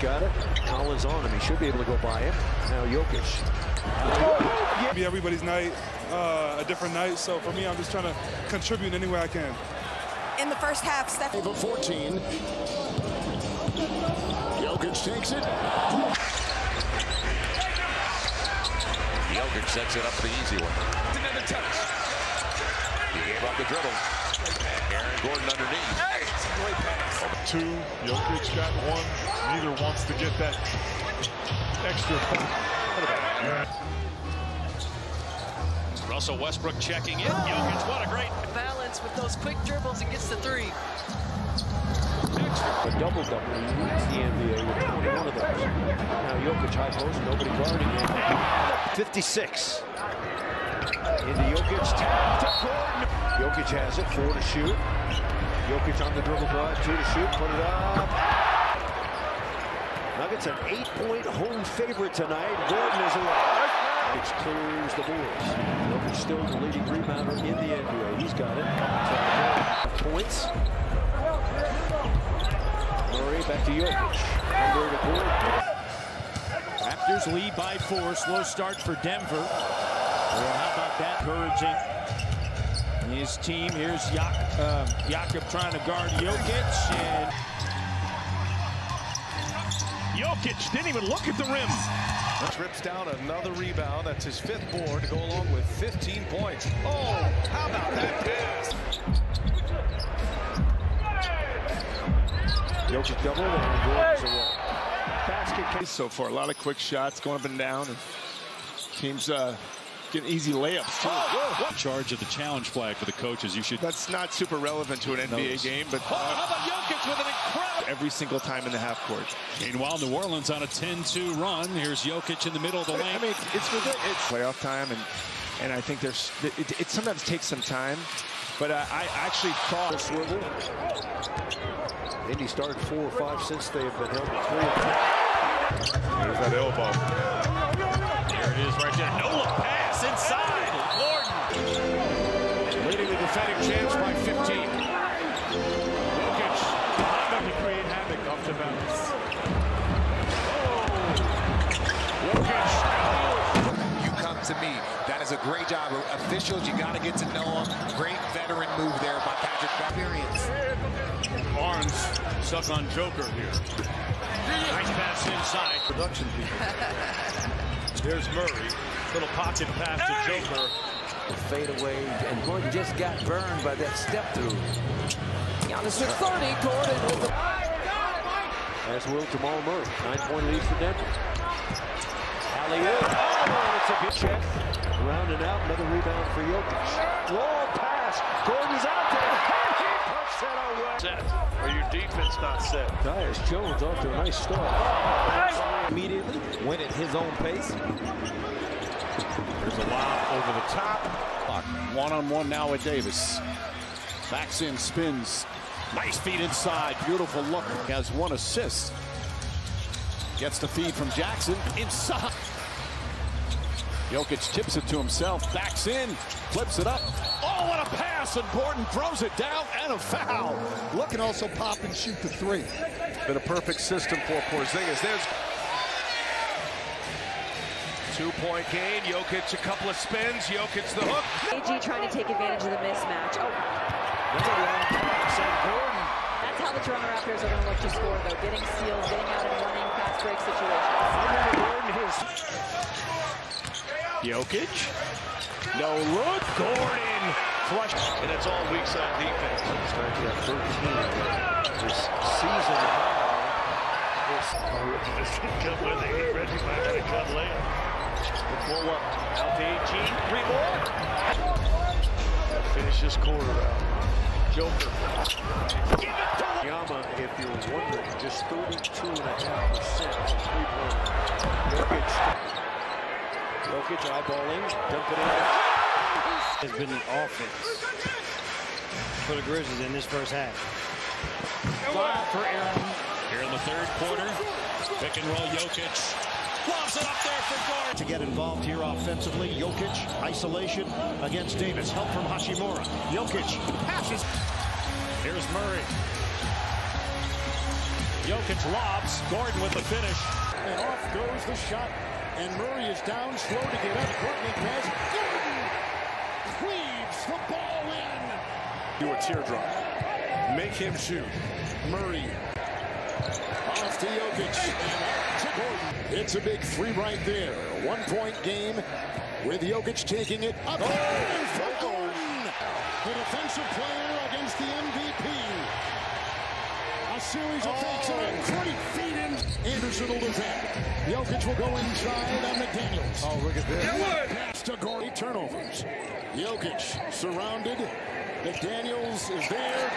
got it. Collins on him. He should be able to go by him. Now Jokic. Be everybody's night, uh, a different night. So for me, I'm just trying to contribute any way I can. In the first half, Steph. Over 14. Jokic takes it. Jokic sets it up for the easy one. Another touch. He gave up the dribble. Aaron Gordon underneath. Hey, great pass. Two, Jokic got one. Neither wants to get that extra. Russell Westbrook checking in. Jokic, what a great balance with those quick dribbles and gets the three. A double-double. He leads the NBA with 21 of those. Now Jokic high post, nobody guarding him. 56. Into Jokic, tap to Gordon. Jokic has it, four to shoot. Jokic on the dribble drive, two to shoot, put it up. Nuggets an eight-point home favorite tonight. Gordon is away. It clears the boards. Jokic still the leading rebounder in the NBA. He's got it. Points. Murray back to Jokic. Under. Raptors lead by four. Slow start for Denver. Well, how about that? Encouraging his team. Here's Jak uh, Jakob trying to guard Jokic. And Jokic didn't even look at the rim. Trips down another rebound. That's his fifth board to go along with 15 points. Oh, how about that pass? Jokic double and Gordon's away. Basket so far. A lot of quick shots going up and down. And teams uh, getting easy layups, too. Oh, Charge of the challenge flag for the coaches. You should. That's not super relevant to an NBA Notice. game, but Oh, how about Jokic with an incredible. every single time in the half court. Meanwhile, New Orleans on a 10-2 run. Here's Jokic in the middle of the lane. I mean, it's ridiculous. It's playoff time, and and I think there's it, it sometimes takes some time. But uh, I actually thought Swivel. Indy started four or five since they have been held to three. there's that elbow. There it is right there. No Gordon. leading the by 15. Jokic behind to create havoc off the bounce. Oh. Jokic. You come to me. That is a great job. Officials, you got to get to know them. Great veteran move there by Patrick. Experience. Barnes stuck on Joker here. Nice pass inside. Production people. There's Murray. Little pocket pass to Joker. Fade away, and Gordon just got burned by that step through. Giannis with 30, Gordon with the... As will Jamal Murray. Nine-point lead for Denver. Alley-oop. Oh, it's a good check. Rounding out. Another rebound for Jokic. Long pass. Gordon's out there. And he puts it away. Set. Or your defense not set. Tyus Jones off to a nice start. Immediately went at his own pace. There's a lob over the top. One-on-one now with Davis. Backs in, spins. Nice feed inside. Beautiful look. Has one assist. Gets the feed from Jackson. Inside. Jokic tips it to himself. Backs in. Flips it up. Oh, what a pass. And Gordon throws it down and a foul. Look and also pop and shoot the three. Been a perfect system for Porzingis. There's two-point gain. Jokic a couple of spins. Jokic the hook. AG trying to take advantage of the mismatch. Oh, Another long pass. And Gordon. that's how the Toronto Raptors are going to look to score, though. Getting steals, getting out and running, fast break situations. Gordon. His Jokic. No look. Gordon. Flush. And it's all weak side defense. Starting to have 13 this season. Come with it. Get ready for a cut layup. Pull up. Out to AG. Three more. Finish this quarter out. Joker. Give it to Yama, if you're wondering, just 32.5% three-point. Jokic. Jokic eyeballing. Dump it in. has been an offense for the Grizzlies in this first half. Five for Aaron. Here in the third quarter. Pick and roll Jokic. Lobs it up there for Gordon. To get involved here offensively, Jokic, isolation against Davis. Help from Hachimura. Jokic passes. Here's Murray. Jokic lobs. Gordon with the finish. And off goes the shot. And Murray is down, slow to get up. Courtney pass. Gordon cleaves the ball in. Do a teardrop. Make him shoot. Murray off to Jokic and out to Gordon. It's a big three right there. One point game with Jokic taking it up. Oh, oh for Gordon, the defensive player against the MVP. A series of fakes oh. and a great feed in. Anderson will defend. Jokic will go inside on McDaniels. Oh, look at this. Pass to Gordon. Turnovers. Jokic surrounded. McDaniels is there.